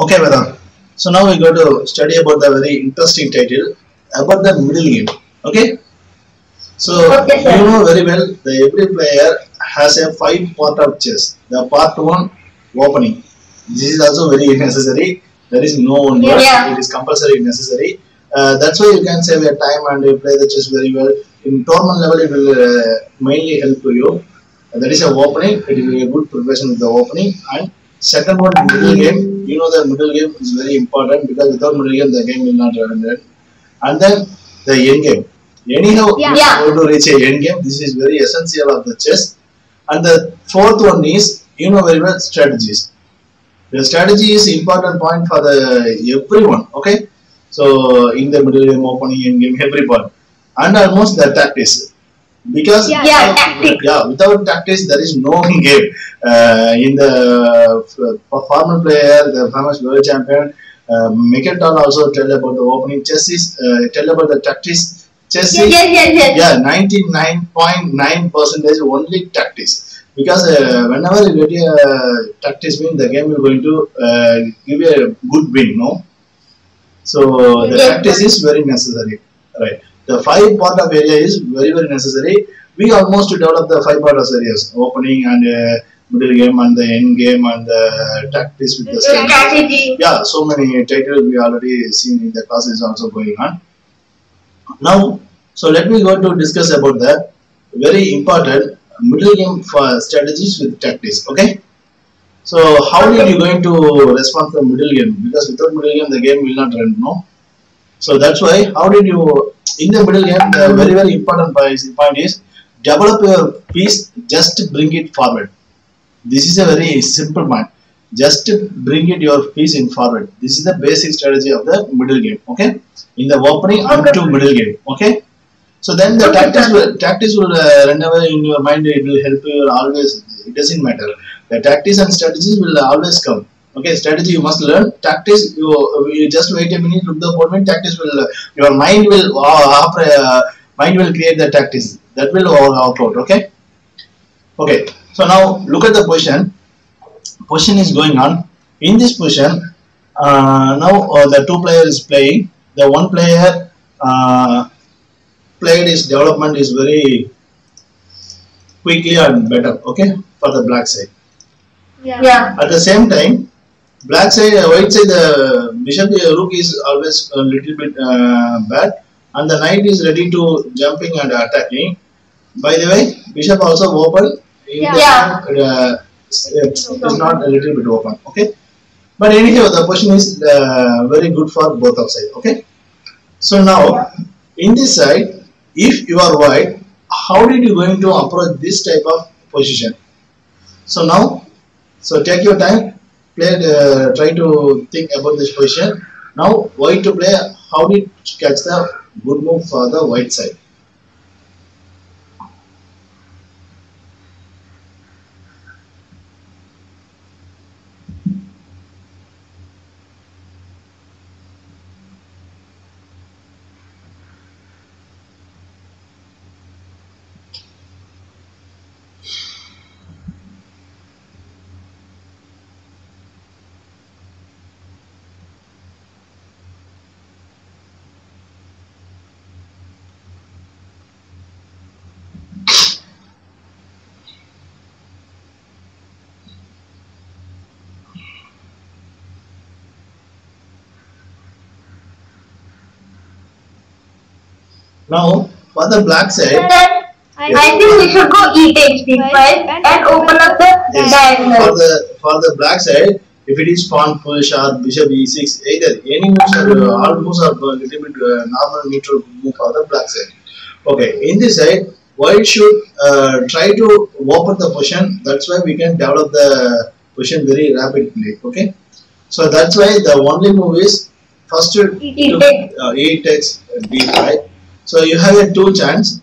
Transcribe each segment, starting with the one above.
Okay, Vedant. So now we go to study about the very interesting title about the middle game. Okay. So Okay, you know very well the every player has a five part of chess. The part one opening. This is also very necessary. There is no one. Yeah. It is compulsory necessary. Uh, that's why you can save your time and you play the chess very well. In tournament level, it will uh, mainly help to you. Uh, that is a opening. It will be a good preparation with the opening. And second one, middle game. You know the middle game is very important because without middle game, the game will not run. And then the end game. Anyhow, Yeah. you Yeah. are to reach a end game. This is very essential of the chess. And the fourth one is, you know very well, strategies. The strategy is important point for the everyone. Okay, so in the middle game, opening, end game, everyone, and almost the tactics. Because Yeah, yeah, tactics. yeah, without tactics there is no game. Uh, in the uh, former player, the famous world champion, uh, Mikhail Tal also tell about the opening chess is uh, tell about the tactics. Chess is Yes, yes, yes. yeah, ninety nine point nine percentage only tactics. Because uh, whenever you get a tactics win, the game will going to uh, give you a good win, no? So the Yes. tactics is very necessary, right? The five part of area is very very necessary. We almost develop the five part of areas: opening and uh, middle game and the end game and the tactics with the strategy. Yeah, so many titles we already seen in the class is also going on. Now, so let me go to discuss about the very important middle game for strategies with tactics. Okay. So how are you going to respond to the middle game? Because without middle game, the game will not run. No. So that's why how did you in the middle game? The very very important point point is develop your piece. Just bring it forward. This is a very simple point. Just bring it your piece in forward. This is the basic strategy of the middle game. Okay. In the opening and Okay. to middle game. Okay. So then the Okay, tactics will tactics will uh, run away in your mind. It will help you always. It doesn't matter. The tactics and strategies will always come. Okay, strategy you must learn. Tactics you, you just wait a minute. Look the opponent. Tactics will your mind will uh, after, uh, mind will create the tactics that will all out out. Okay. Okay. So now look at the position. Position is going on. In this position, uh, now uh, the two player is playing. The one player uh, played his development is very quickly and better. Okay, for the black side. Yeah. At the same time, black side, uh, white side, the bishop rook is always a little bit uh, bad, and the knight is ready to jumping and attacking. By the way, bishop also open. Yeah. front, uh, it's, it's not a little bit open. Okay, but anyhow, the position is uh, very good for both of sides. Okay, so now in this side, if you are white, how did you going to approach this type of position? So now so take your time, play. Uh, try to think about this position. Now, white to play. How did catch the good move for the white side? Now, for the black side, Then I think we should go e takes d5 and open up the yes, for the for the black side, if it is pawn push or bishop e6, either any moves are uh, all moves are a little bit uh, normal neutral move for the black side. Okay, in this side, white should uh, try to open the position. That's why we can develop the position very rapidly. Okay, so that's why the only move is first to uh, e takes d5. So you have a two chance.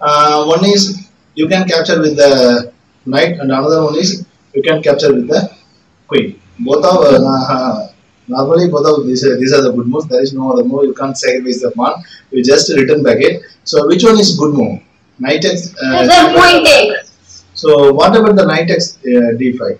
Uh, one is you can capture with the knight, and another one is you can capture with the queen. Both of uh, uh, normally both of these these are the good moves. There is no other move. You can't sacrifice the pawn. You just return back it. So which one is good move? Knight x. Uh, takes. so what about the knight x uh, d5?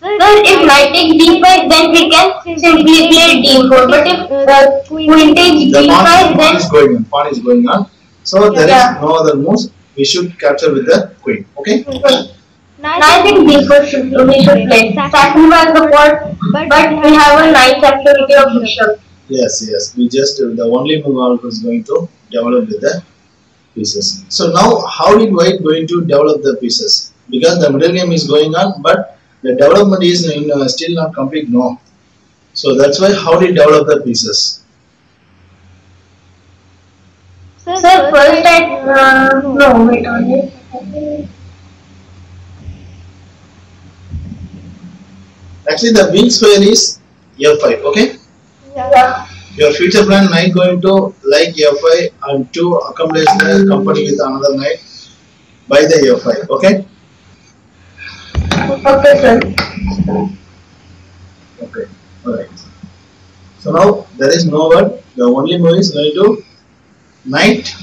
Then if knight takes d5, then we can simply play d4. But if uh, queen takes The pawn, d5, pawn then is going on. Pawn is going on. So there is Yeah. no other moves. We should capture with the queen. Okay. Now I think d4 should we should play. Sacrifice the pawn, but we have a nice activity of bishop. Yes, yes. We just uh, the only move I was going to develop with the pieces. So now, how did White going to develop the pieces? Because the middle game is going on, but the development is in, uh, still not complete. No. So that's why how did you develop the pieces? Sir, first I uh, no wait on it. Actually, the wing square is f5. Okay. Yeah. Your future plan knight going to like f5 and to accomplish the company with another knight by the f5. Okay. Okay, sir. Okay. Alright. So now there is no word. The only move is going to knight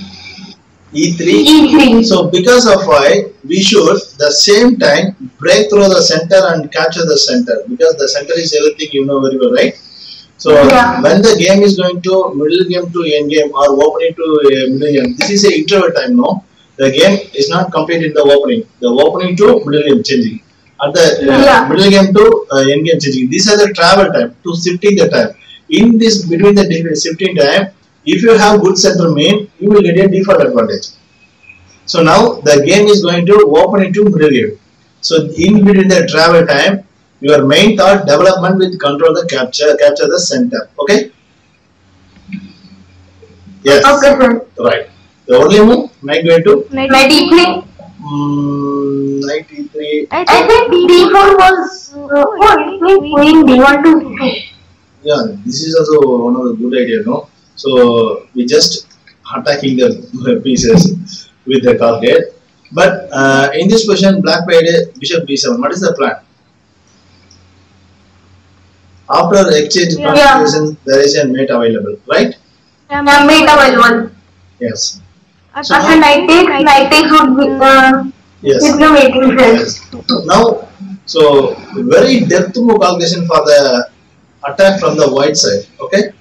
e3. E3. So because of why we should the same time break through the center and capture the center because the center is everything you know very well, right? So Yeah. when the game is going to middle game to end game or opening to uh, middle game, this is a interval time. No, the game is not complete in the opening. The opening to middle game changing. At the uh, Yeah. middle game to uh, end game changing. These are the travel time to shifting the time. In this between the different shifting time, if you have good center main, you will get a default advantage. So now the game is going to open into middle game. So in between the travel time, your main thought development with control the capture capture the center. Okay. Yes. Okay. Right. The only move knight going to Knight e3. Mm, knight e3. I think d4 was uh? Queen d1 to d2. Yeah, this is also one of the good idea, no? So we just attacking the pieces with the target. But uh, in this position, black played bishop b7. What is the plan? After exchange Yeah. configuration, there is a mate available, right? Yeah, mate available. Yes. Takes, knight takes would uh, Yes. with the mating yes. Now, so very depth move calculation for the attack from the white side. Okay.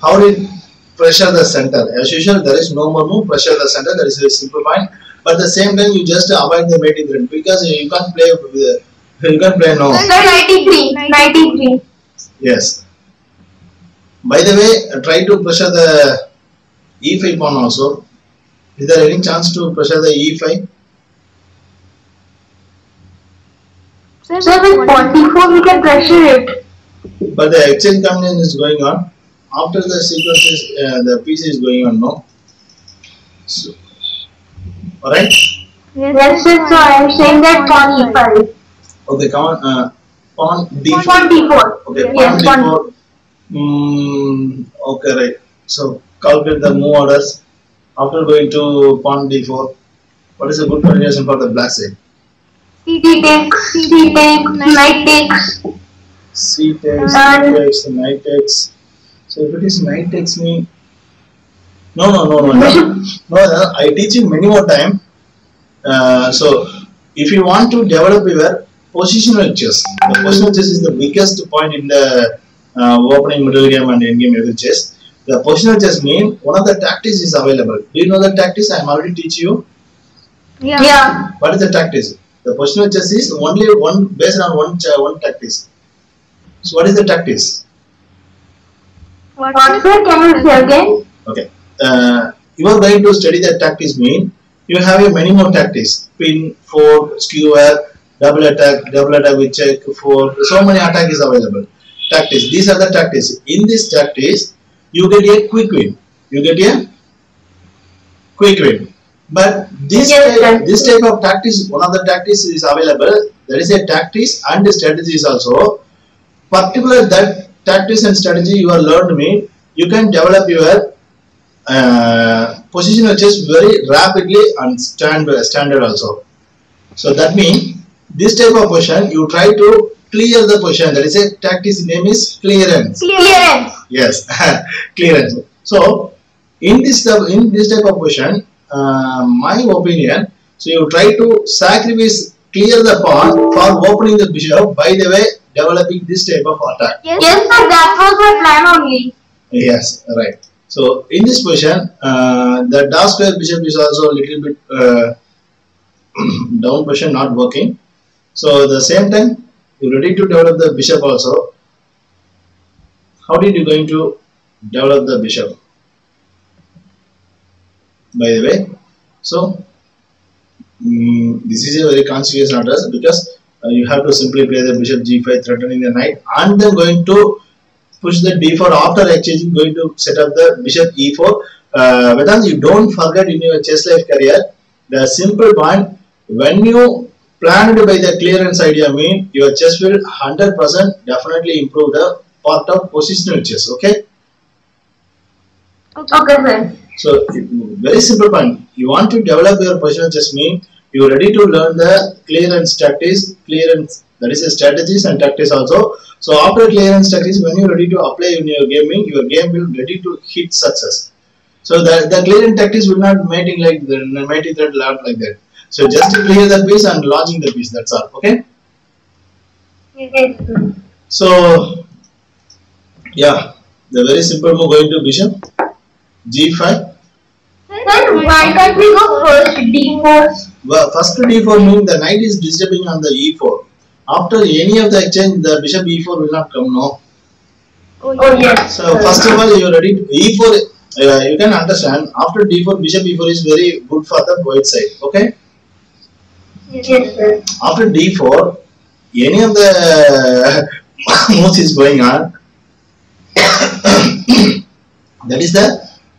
How did pressure the center? As usual, there is no more move. Pressure the center. That is a simple point. But at the same time, you just avoid the mating threat because you can't play. With, you can't play no. Sir, knight e3. Knight e3. Yes. By the way, try to pressure the e5 pawn also. Is there any chance to pressure the e e5? Sir, with pawn d4 we can pressure it. But the exchange combination is going on. After the sequence is uh, the piece is going on, now. So, all right. Yes, sir, so I am saying that pawn e5. Okay, come on. Uh, pawn d4. Pawn d4. Okay, pawn Yes, pawn d4. Mm, okay, right. So calculate the move orders. After going to pawn d4, what is a good continuation for the black side? c takes, c takes, knight takes. C takes, C takes, knight takes. So if it is knight takes me, no, no, no, no, no. no I teach you many more time. Uh, so if you want to develop your positional chess, the positional chess is the biggest point in the uh, opening, middle game, and end game every chess. The positional chess mean one of the tactics is available. Do you know the tactics? I am already teach you. Yeah. Yeah. What is the tactics? The positional chess is only one based on one ch- one tactics. So what is the tactics? What, sir? Can you say again? Okay. Uh, you are going to study the tactics mean you have a many more tactics. Pin, fork, skewer, double attack, double attack with check, fork. So many attack is available. Tactics. These are the tactics. In this tactics, you get a quick win. You get a quick win. But this Yes, type, this type of tactics, one of the tactics is available. There is a tactics and strategies also. Particular that tactics and strategy you have learned me, you can develop your uh, positional chess very rapidly and stand standard also. So that means this type of position you try to clear the position. There is a tactics name is clearance. Clearance. Yes, clearance. So in this type, in this type of position, uh, my opinion. So you try to sacrifice clear the pawn for opening the bishop. By the way, developing this type of attack. Yes, sir, that was my plan only. Yes, right. So in this position, uh, the dark square bishop is also a little bit uh, down position, not working. So the same time, you're ready to develop the bishop also. How did you going to develop the bishop? By the way, so mm, this is a very consequence address because uh, you have to simply play the bishop g5 threatening the knight and then going to push the d4 after exchanging going to set up the bishop e4 uh, Vedant, you don't forget in your chess life career the simple point when you planned by the clearance idea mean your chess will 100% definitely improve the part of positional chess okay? Okay, sir. so very simple point. You want to develop your positional chess mean you're ready to learn the clearance tactics clearance that is a strategies and tactics also. So after clearance tactics when you're ready to apply in your gaming your game will ready to hit success. So the, the clearance tactics will not mating like the mating thread lot like that. So just to clear the piece and launching the piece that's all okay? Yes, so yeah the very simple move going to bishop g5 Sir, why can't we go first D4? Well, first d4 means the knight is disturbing on the e4. After any of the exchange, the bishop e4 will not come, no. Oh, yes. So first of all, you are ready. To, e4, uh, you can understand. After d4, bishop e4 is very good for the white side. Okay. Yes, sir. After d4, any of the moves is going on. That is the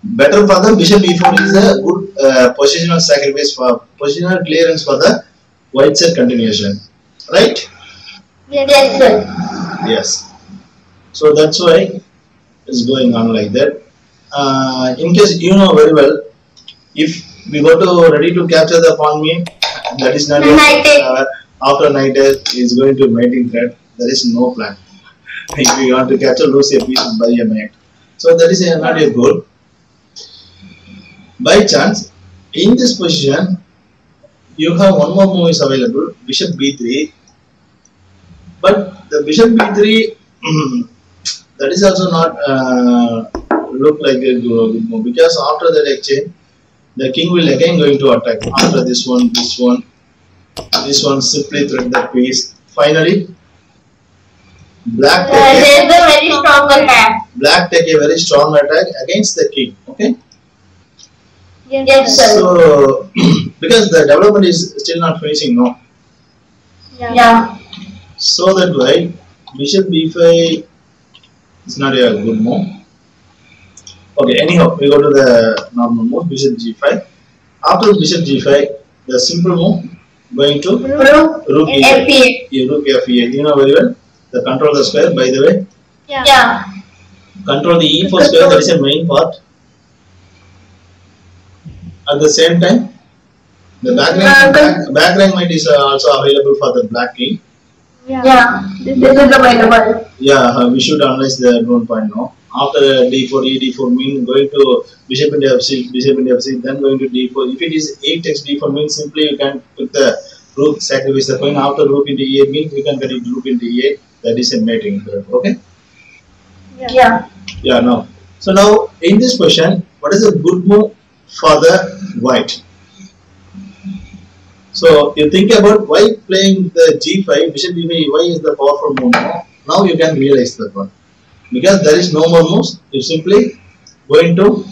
better for the bishop e4 is a good uh, positional sacrifice for positional clearance for the white side continuation. Right. Yes, sir. Yes. So that's why it's going on like that. Uh, in case you know very well, if we go to ready to capture the pawn me, that is not yet, uh, after knight is going to mating thread. There is no plan. If we want to capture, lose a piece by a knight. So that is not goal. By chance, in this position, you have one more move is available, bishop b3 but the bishop b3 that is also not uh, look like a good move because after that exchange the king will again going to attack. After this one this one this one simply threat the piece finally black Uh, take there's a, a very strong attack. black take a very strong attack against the king okay Yes, sir. so because the development is still not finishing no Yeah. So that why bishop b5 is not a good move. Okay, anyhow, we go to the normal move, bishop g5. After bishop g5, the simple move going to Rook rook e8. F8. Yeah, rook f8. You know very well. The control the square, by the way. Yeah. Control the e4 square, that is a main part. At the same time, the back rank, Uh, back, back rank might is uh, also available for the black king. Yeah. This is available. Yeah, uh, we should analyze the drone point now. After d4, e d4 mean going to bishop into f6, bishop into f6, then going to d4. If it is 8 x d4 means simply you can put the rook, sacrifice the coin. After rook into e8 means you can get it rook into e8. That is a mating. Okay? Yeah. Yeah, now. So now in this question, what is a good move for the white? So you think about why playing the g5, bishop b5, why is the powerful move now? Now you can realize that one. Because there is no more moves, you simply going to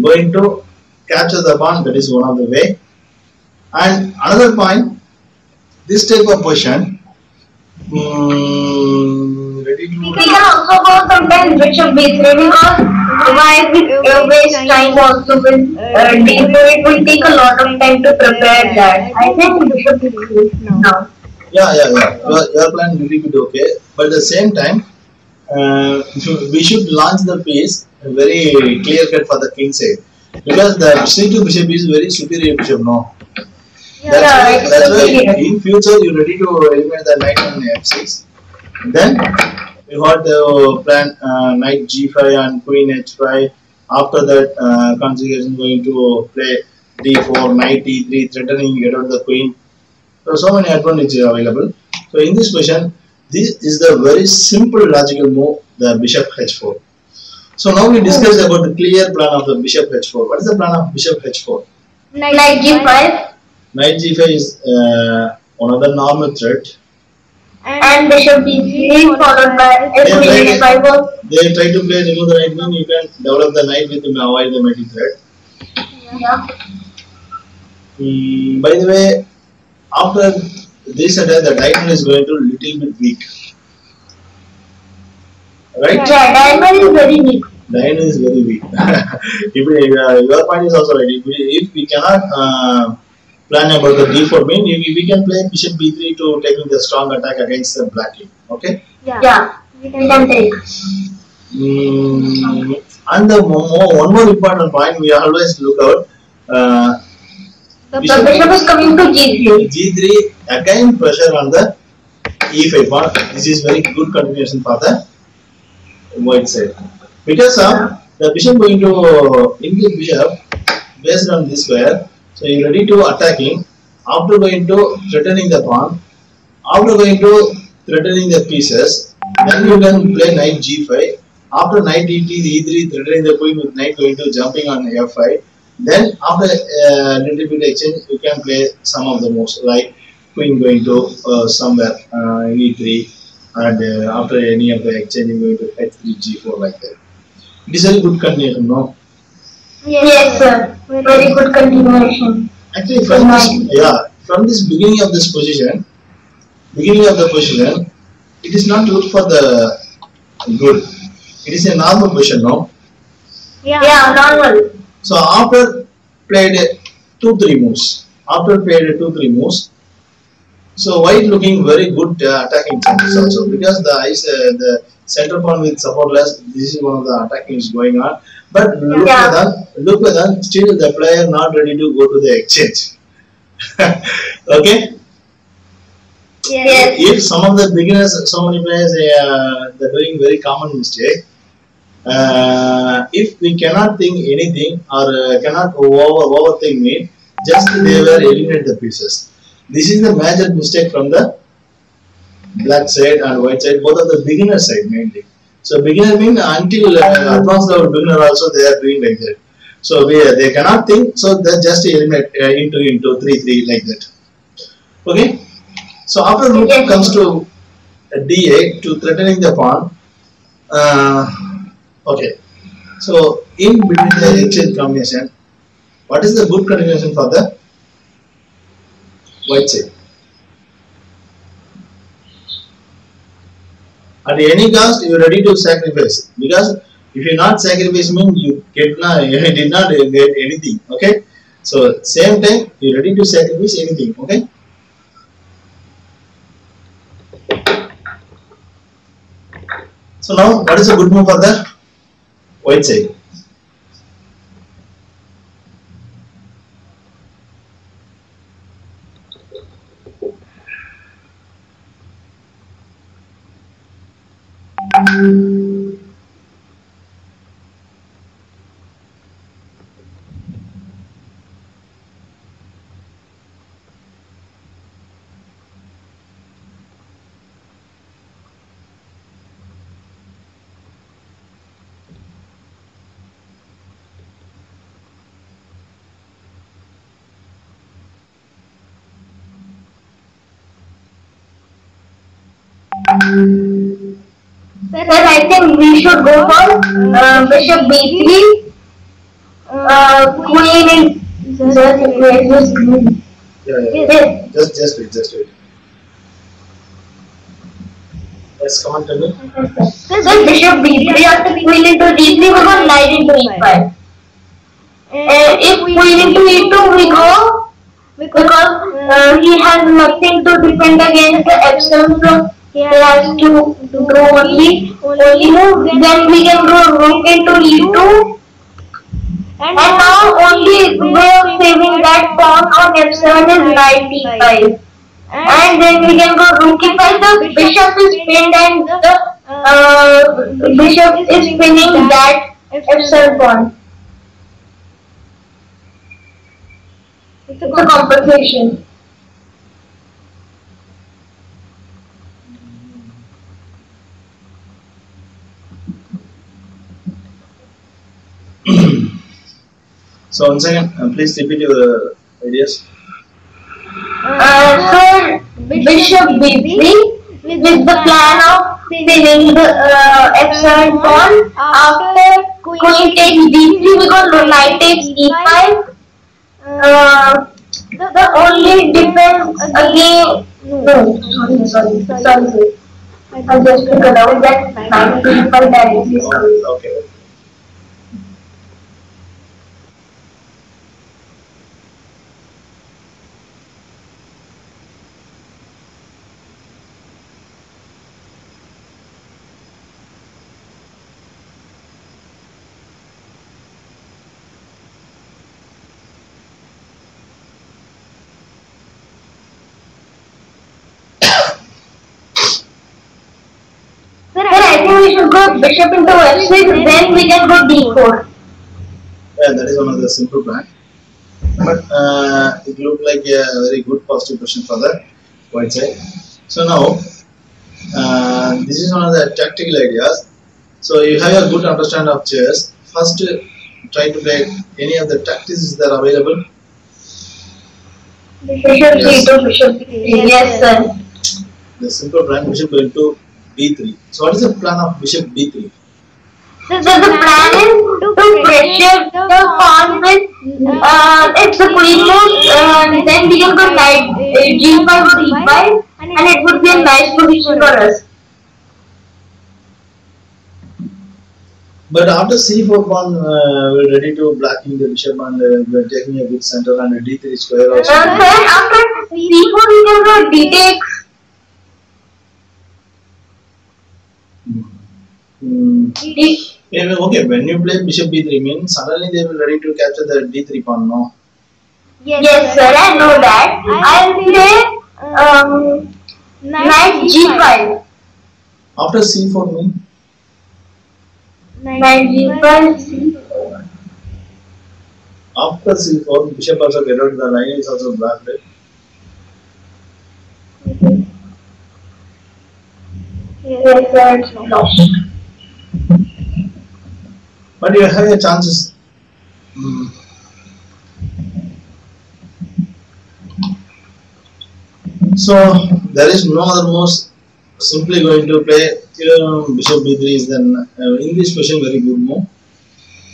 going to capture the pawn, that is one of the way. And another point, this type of position, ready to We can also go sometimes bishop b3 because why we uh, waste time also with uh, d4 it will take a lot of time to prepare that. I think bishop b3 now. Yeah, yeah, yeah. Your, your plan will be okay, but at the same time, uh, we should launch the piece very clear cut for the king side because the c2 bishop is very superior bishop. No, that's Yeah, why, that's why superior. in future you are ready to eliminate the knight on f6. Then you got the plan uh, knight g5 and queen h5. After that, uh, configuration going to play d4, knight e3, threatening get out the queen. So, so many advantages available. So in this question, this is the very simple logical move, the bishop h4. So now we discuss about the clear plan of the bishop h4. What is the plan of bishop h4? Knight g5 Knight g5 is uh, another normal threat. and bishop b3 followed by Yeah, f right. h5 They try to play remove the knight, you can develop the knight with avoid the mighty threat. yeah. Mm, by the way, after this attack, the diamond is going to little bit weak. Right? Yeah, diamond is very weak. Diamond is very weak. if uh, your point is also right. If we, if we cannot uh, plan about the d4 main, we, we can play bishop b3 to taking the strong attack against the black king. Okay. Yeah, we can take. Mm, and the mo- mo- one more important point we always look out. Uh, The bishop is coming to g3. G3 again pressure on the E5 pawn. This is very good continuation for the white side. Because of the bishop going to English bishop based on this square. So you ready to attacking. After going to threatening the pawn. After going to threatening the pieces. Then you can play knight G5. After knight E3, E3 threatening the queen with knight going to jumping on F5. Then after uh, little bit exchange, you can play some of the moves like queen going to uh, somewhere uh, e3 and uh, after any of the exchange you going to h3 g4 like that. It is a good continuation, no? Yes, sir. Very good continuation. Actually, from this, yeah, from this beginning of this position, beginning of the position, it is not look for the good. It is a normal position, no? Yeah, yeah normal. So after played two three moves, after played two three moves, so white looking very good uh, attacking chances also because the ice uh, the center pawn with supportless. This is one of the attacking is going on. But look Yeah. at that, look at that. Still the player not ready to go to the exchange. okay. Yes. If some of the beginners, so many players, they, uh, they're doing very common mistake. Uh, if we cannot think anything or uh, cannot over overthink it, just they were eliminate the pieces. This is the major mistake from the black side and white side, both of the beginner side mainly. So beginner mean until uh, advanced level beginner also they are doing like that. So we, they cannot think, so they just eliminate uh, into into three three like that. Okay. So after Yes. comes to d8 to threatening the pawn. Uh, okay. So in between the exchange combination, what is the good continuation for the white side? At any cost, you are ready to sacrifice because if you not sacrifice, mean you get not you did not get anything. Okay. So same time, you ready to sacrifice anything. Okay. So now, what is a good move for the white side? Sir, I think we should go for uh, bishop b3, uh, queen in. Sir, where is this queen? Yeah, yeah, yeah. Just, just wait, just wait. Yes, come on, tell me. Sir, bishop b3 after queen into d3, we go knight into e5. Uh, if queen into e2, we go because uh, he has nothing to defend against the f7 so he has to do only only move then we can go rook into e2 and now only way of saving that pawn on f7 is knight e5 and then we can go rook e5 the bishop is pinned and the uh, bishop is pinning that f7 pawn it's a compensation So once again, uh, please repeat your uh, ideas. Uh, so Bishop B3 with the plan of pinning the uh, excellent pawn after queen takes d3 because knight takes e5. Uh, the only defense again. No, sorry, sorry, sorry. sorry. I just figured out that knight e5 directly. Okay. Then I think we should go bishop into f6, then we can go d4. Yeah, that is one of the simple plan. But uh, it looked like a very good positive question for the white side. So now, uh, this is one of the tactical ideas. So you have a good understanding of chess. First, try to play any of the tactics that are available. Bishop Yes. c2, bishop c3. Yes, sir. The simple plan bishop going to b3. So what is the plan of bishop b3? So the, the plan is to pressure the pawn with uh, if the queen moves, uh, then we can go knight uh, g5 or e5 and it would be a nice position for us. But after c4 pawn, uh, we're ready to blocking the bishop and uh, we're taking a good center and a d3 square Uh, also. then after c4 we can go d takes. Hmm. Okay, when you play bishop b3 means suddenly they will ready to capture the d3 pawn, no? yes, sir, I know that. I'll play um, knight g5. After c4 mean? Knight g5. C. After c4, bishop also get out, the line is also blocked. Yes, sir, it's lost. But you have your chances. Hmm. So there is no other most simply going to play uh, bishop b3 is then uh, this position very good move.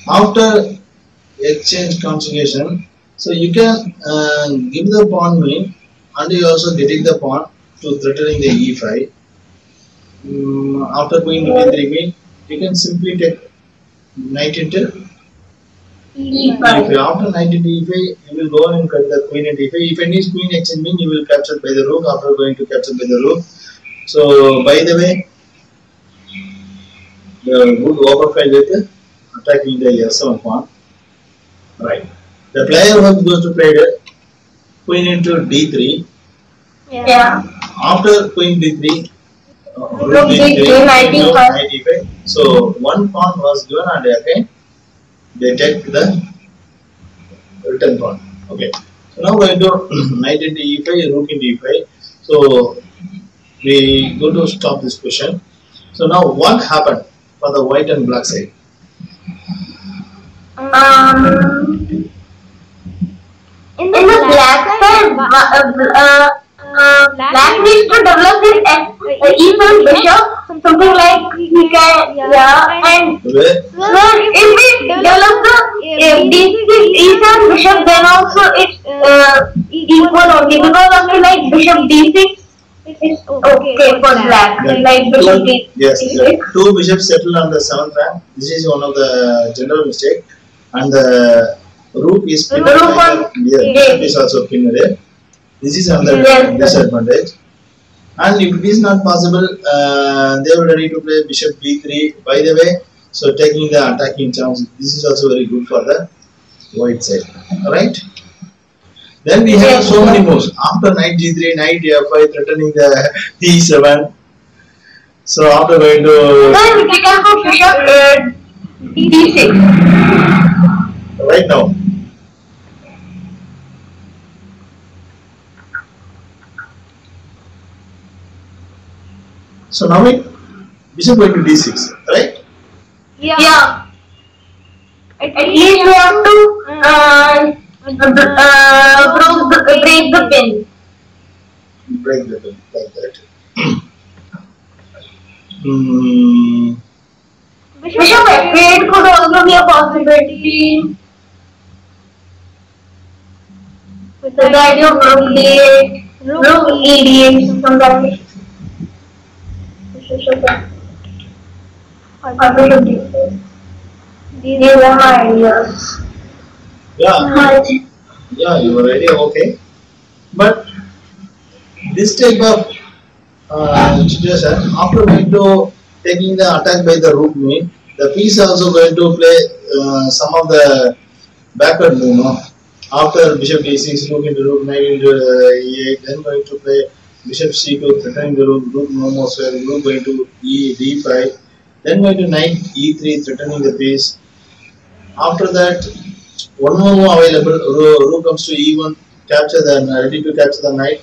After exchange conjugation, so you can uh, give the pawn win and you also getting the pawn to threatening the e5. Mm, after going to b3 win, you can simply take knight into e5. if after knight into e5, you will go and cut the queen into e5. If any queen exchange mean you will capture by the rook after going to capture by the rook. So by the way, the good overfile with attacking the f7 pawn. Right. The player who goes to play the queen into d3. Yeah. After queen d3, uh, Rook d3, knight no, e5. knight e5. So one pawn was given and again they take the return pawn. Okay. So now we go knight into e5, rook into e5. So we go to stop this question. So now what happened for the white and black side? Um, in the black side, uh, uh, uh, black needs to develop his uh, E7 bishop, something like he can, yeah, and Where so if we develop the uh, D6 E7 bishop, then also it's uh, equal only because of the like bishop D6 is okay for black, Then like bishop two- D6. Yes, the two bishops settle on the seventh rank. This is one of the general mistake, and the rook is pinned. Rook by on- the- yeah, yes. bishop is also pinned. This is another Yes. disadvantage. And if it is not possible, uh, they were ready to play bishop b3. By the way, so taking the attacking chance, this is also very good for the white side. Alright? Then we have so many moves. After knight g3, knight f5, threatening the e7. So after going to Then we can go bishop uh, D6. right now. So now it bishop going to d6, right? Yeah. At least you have to uh, uh, broke the, break the pin. break the pin like that. Hmm. Bishop F8 could also be a possibility. With the idea of rook d8, rook e8, something like that. Bishop d8. These are my ideas. Yeah, yeah, you are ready, okay. But this type of uh, situation, after going to taking the attack by the rook mean, the piece also going to play uh, some of the backward move, no? After bishop d6, rook into rook, knight into uh, e8, then going to play bishop c2, threatening the rook, rook no more square, rook going to e d5, then going to knight e3, threatening the piece. After that, one more move available, rook, comes to e1, capture the, ready to capture the knight.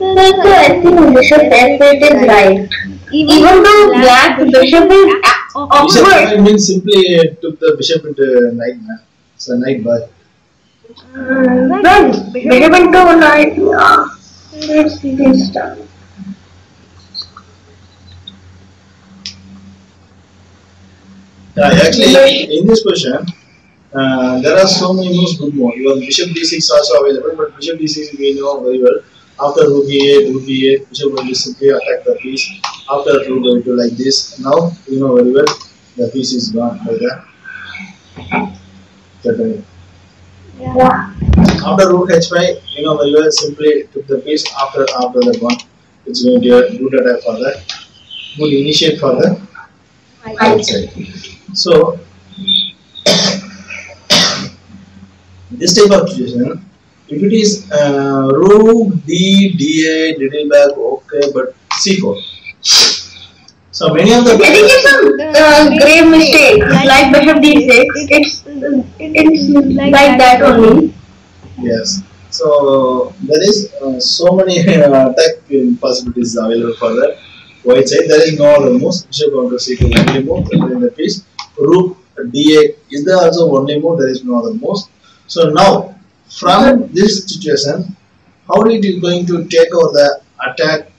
I think bishop F8 is right. Even though black bishop is awkward. knight means simply uh, took the bishop into knight, man. A knight by. Mm, Well, bishop into knight, yeah. Let's see this stuff. Yeah, actually, in this question, uh, there are so many moves good move. Even bishop d6 also available, but bishop d6 we know very well. After rook e8, rook e8, bishop will simply attack the piece. After rook going to like this. Now you know very well the piece is gone like that. Certainly. Yeah. After rook h5, you know very well simply took the piece after after the one. It's going to a good attack for that. Good initiate for the right side. So this type of situation, if it is uh, rook d d8 little back okay, but c4. So many of the I think it's a uh, grave mistake. Like bishop d6, it's it's like that only. Yes. So there is uh, so many uh, attack possibilities available for that white side. There is no other moves. Bishop counter c2 only move in the piece. Rook d8 is there also only move. There is no other moves. So now from this situation, how it is going to take over the attack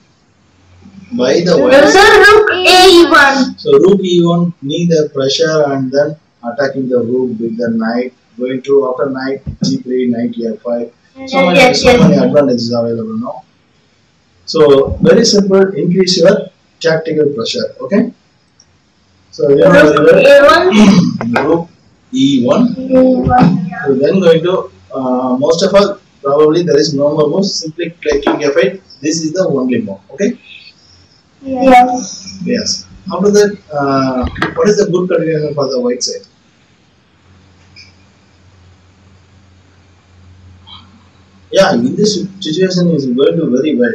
by the white? So rook a1. So rook e1 need the pressure and then attacking the rook with the knight. Going to after knight g3, knight e5. So many, Yes, so many advantages available now. So very simple, increase your tactical pressure. Okay. So know Rook very well. a1. rook e1. a1. So then going to uh, most of all probably there is no more moves. Simply clicking f8. This is the only move. Okay. Yes. Yes. After that, uh, what is the good continuation for the white side? Yeah, in this situation is going to very well.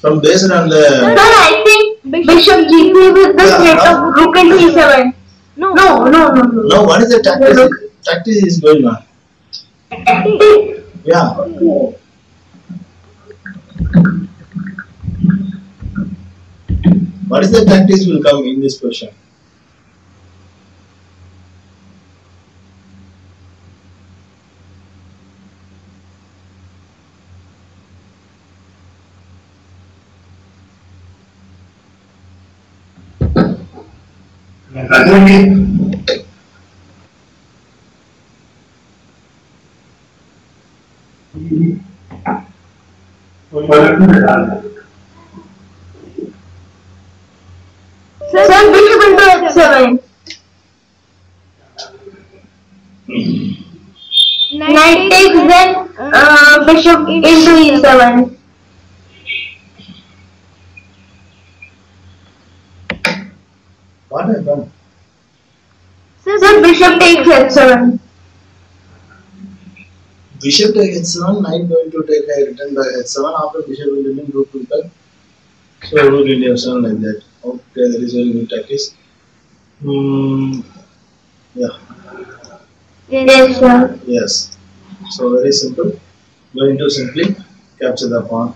From based on Sir, the I think bishop g3 with the Yeah, threat now- of rook into e7. No. No, no, no, no. now what is the tactics? Tactics is going on. Yeah. What is the tactics will come in this question? Sir, bishop into h7. Knight takes then uh, bishop into e7. What happened? Sir, bishop takes h7. Bishop take h7, knight going to take a return by h7 after bishop will remain rook to back. So rook into f7 like that. Okay, that is very good tactics. Hmm. Yeah. Yes, sir. Yes. So very simple. Going to simply capture the pawn.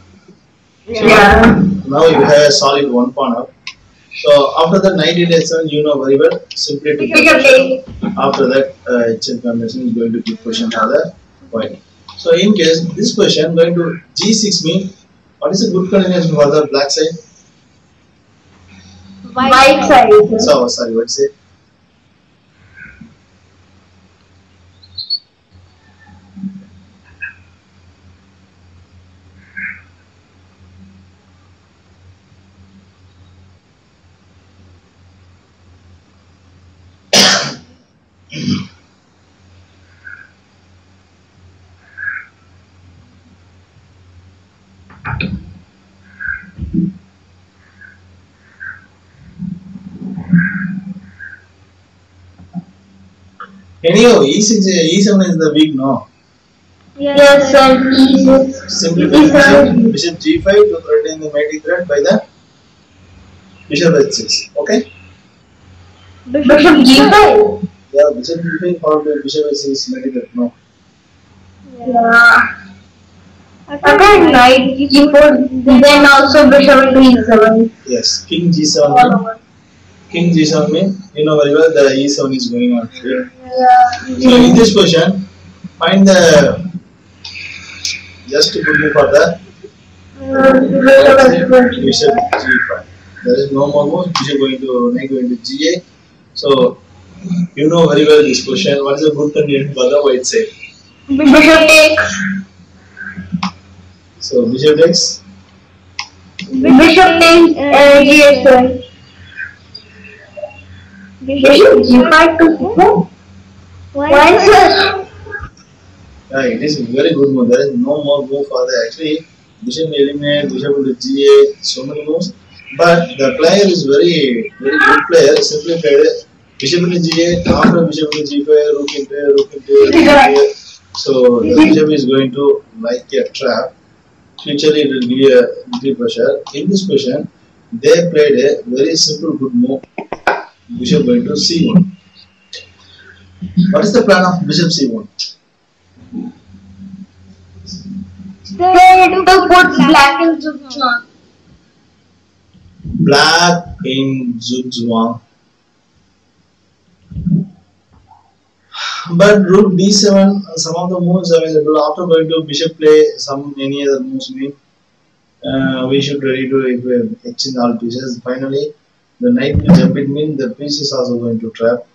Yeah. Now you have a solid one pawn up. So after that knight d7, you know very well. Simply to Bishop after that uh, HL combination is going to give position for the white. So in case this position going to g6 mean what is a good combination for the black side? White side. So sorry, what's say? Anyhow, E6, E7 is the weak, no? Yes, sir. E6. Simply E7. bishop, bishop g5 to threaten the mighty threat by the bishop h6. Okay? Bishop G5. Yeah, g5 followed by bishop h6 mighty threat, no? Yeah. Again, knight G4. Then also bishop into E7. Yes, king g7. King g7 mean you know very well the e7 is going on here. Yeah. So in this position, find the just to put you for the bishop g5. There is no more move. Bishop going to knight going to g8. So you know very well this position. What is a good condition for the white side? Bishop takes. So bishop takes. Bishop takes uh, G8. Bishop G5 to C4. Why, sir? Yeah, it is a very good move. There is no more move for the actually bishop eliminate bishop into g8. So many moves. But the player is very very good player. Simply played bishop into g8 after bishop into g5, rook into rook into rook So the bishop is going to like a trap. Futurely it will give a little pressure. In this position, they played a very simple good move. Bishop going to c1. What is the plan of bishop c1? They to put black in Zugzwang. Black in Zugzwang. But rook d7, some of the moves available after going to bishop play, some any other moves mean uh, we should ready to exchange all pieces. Finally, the knight will jump it mean the piece is also going to trap.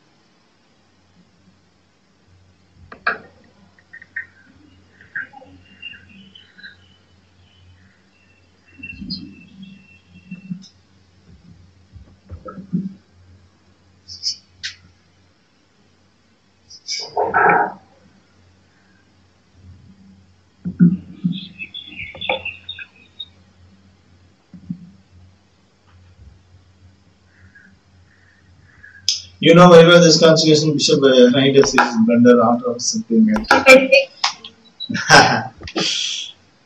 You know very well this configuration bishop uh, knight f6 is blunder after simply made.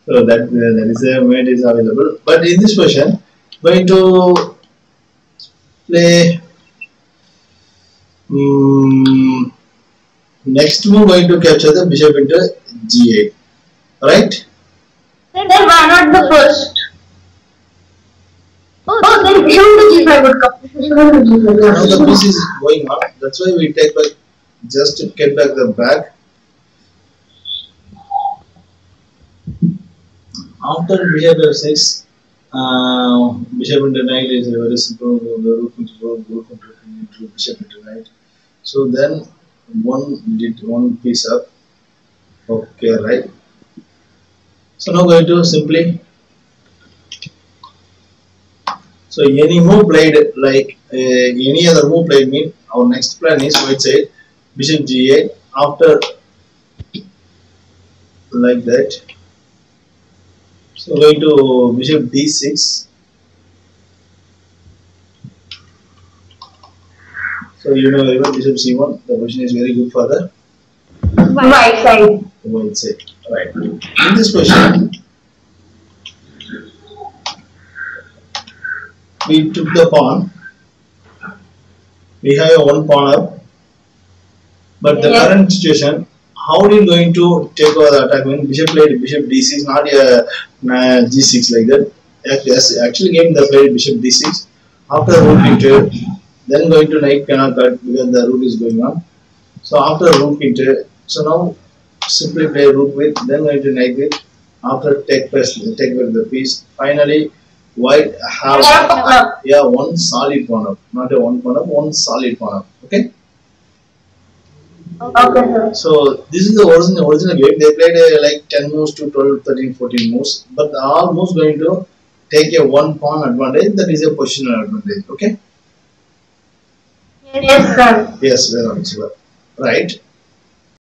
so that uh, that is a mate is available. But in this position, going to play mm, next move going to capture the bishop into g8. Right? Then why not the first? Oh, then bishop to G5 would come. Bishop to Now the G5. piece is going up. That's why we take back just to get back the back. After bishop f6, uh, bishop into knight is a very simple the rook into rook, rook into rook into bishop into knight. So then one did one piece up. Okay, right. So now going to simply so any move played like uh, any other move played mean our next plan is white side bishop g8 after like that. So going to bishop d6. So you know very well bishop c1. The position is very good for the Right side. white side. Right. In this position, we took the pawn. We have one pawn up. But the Yeah. current situation, how are you going to take over the attack? When bishop played bishop d6, not a uh, g6 like that. Actually, game the played bishop d6. After rook into, then going to knight cannot cut because the rook is going on. So after rook into, so now simply play rook with, then going to knight with. After take press, take back the piece. Finally, white have yeah one solid pawn up, not a one pawn up, one solid pawn up. Okay. Okay. So this is the original original game. They played uh, like 10 moves to 12, 13, 14 moves, but all moves going to take a one pawn advantage. That is a positional advantage. Okay. Yes, sir. Yes, very much. Right.